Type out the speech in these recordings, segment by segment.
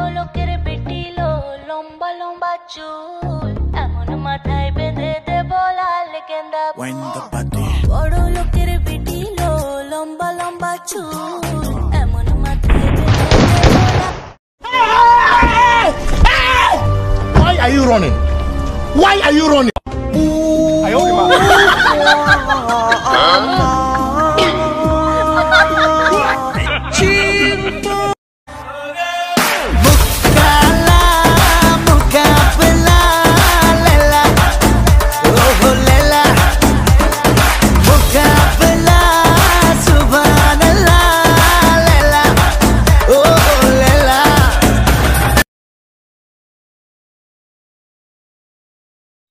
kick. বড় লোকের বেটিলো লম্বা লম্বা চুল এমন মাথায় বেঁধে দেব লাল গেন্দা Wind the body. বড় লোকের বেটিলো লম্বা লম্বা চুল এমন মাথায় বেঁধে দেব লাল Why are you running? Why are you running?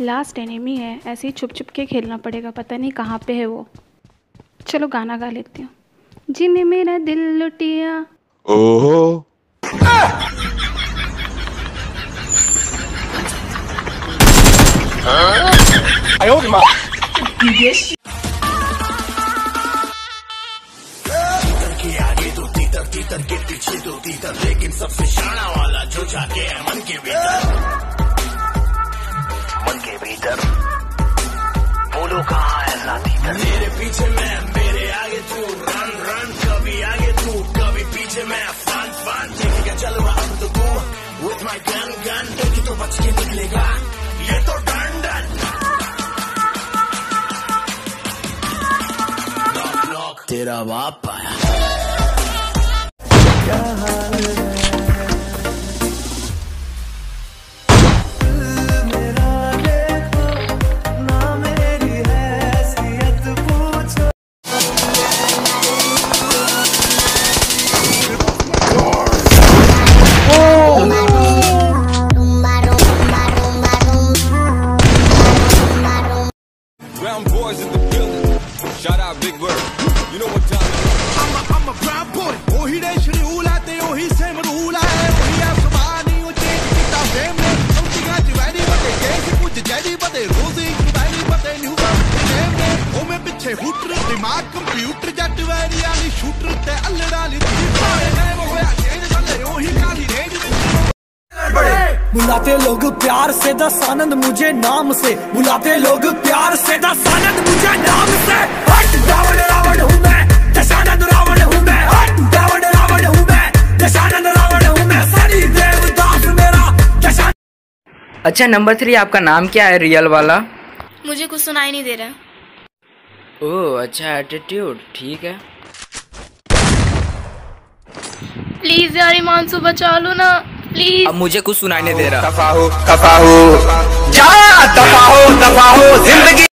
last enemy है? ऐसे ही छुप छुप के खेलना पड़ेगा पता नहीं कहाँ पे है वो। चलो गाना गा लेती हूँ। जिन्हें मेरा दिल लुटिया। 哎呦我的妈！你别信。तीतर के पीछे दो तीतर लेकिन सबसे शाना वाला जो जाके है मन के भीतर मन के भीतर बोलो कहाँ है तीतर मेरे पीछे मैं मेरे आगे तू रन रन कभी आगे तू कभी पीछे मैं फान फान देखेगा चलो अब तो तू विथ माई गन गन देखी तो बच के निकलेगा तेरा बाप आया Brown boys in the building. Shout out Big Bird. You know what time it is. I'm a, I'm a brown boy ਉਹੀ ਦੇ ਸ਼ਡਿਊਲ ਆ ਤੇ ਉਹੀ ਸੇਮ ਰੂਲ ਆ ਉਹੀ ਆ ਜ਼ਬਾਨੀ ਉਹ ਚੇਂਜ ਕੀਤਾ ਫੇਮ ਨੇ ਸਮਝੀਆਂ ਚ ਵੈਰੀ ਬਤੇ ਕੇਸ ਕੁਝ ਜੈਦੀ ਬਤੇ ਰੋਜ਼ੀ ਵੈਰੀ ਬਤੇ ਨਿਊ ਨੇਮ ਨੇ ਉਹ ਮੈਂ ਪਿੱਛੇ ਹੂਟਰ ਦਿਮਾਗ ਕੰਪਿਊਟਰ ਜੱਟ ਵੈਰੀ ਵਾਲੀ ਸ਼ੂਟਰ ਤੇ ਅੱਲੜਾ ਲਈ ਦੀ ਹੋਏ ਨੇ ਹੋਇਆ ਚੇਂਜ ਚੱਲੇ ਉਹੀ ਕਾਲੀ ਰੇਂਜ ਵਿੱਚ बुलाते लोग प्यार से दस आनंद मुझे नाम से बुलाते लोग प्यार से दस आनंद मुझे नाम से अच्छा नंबर थ्री आपका नाम क्या है रियल वाला? मुझे कुछ सुनाई नहीं दे रहा। ओह अच्छा एटीट्यूड ठीक है। प्लीज़ यार हिमांशु बचा लो ना। प्लीज़। अब मुझे कुछ सुनाई नहीं दे रहा। दफ़ा हो दफ़ा हो जा दफ़ा हो दफ़ा हो ज़िंदगी